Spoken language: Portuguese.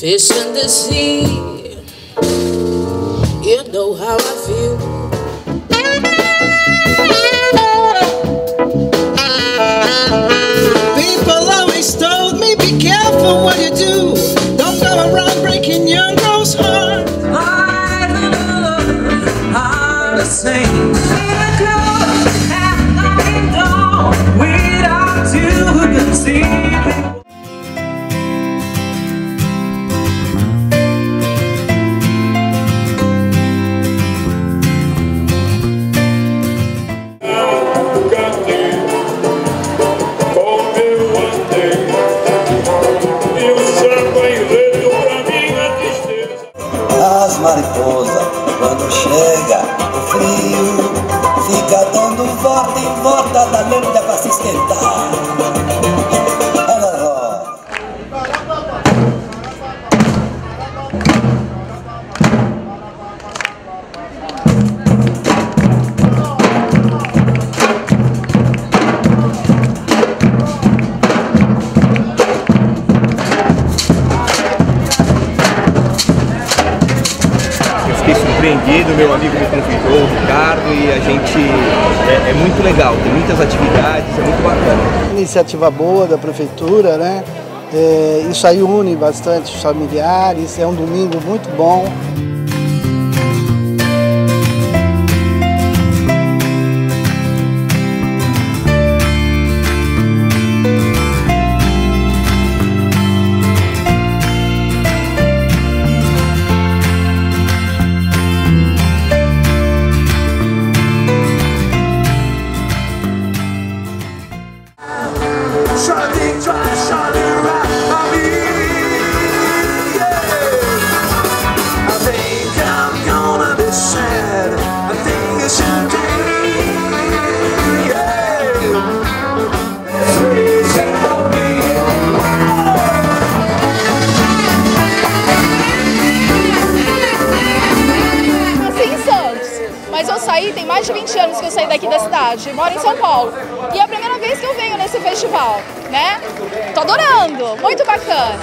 fish in the sea. You know how I feel. People always told me, be careful what you do. Don't go around breaking young girls' hearts. I love, I'm the same. Surpreendido, meu amigo me convidou, o Ricardo, e a gente é, é muito legal, tem muitas atividades, é muito bacana. Iniciativa boa da prefeitura, né? É, isso aí une bastante os familiares, é um domingo muito bom. Mas eu saí, tem mais de 20 anos que eu saí daqui da cidade, moro em São Paulo. E é a primeira vez que eu festival, né? Tô adorando, muito bacana.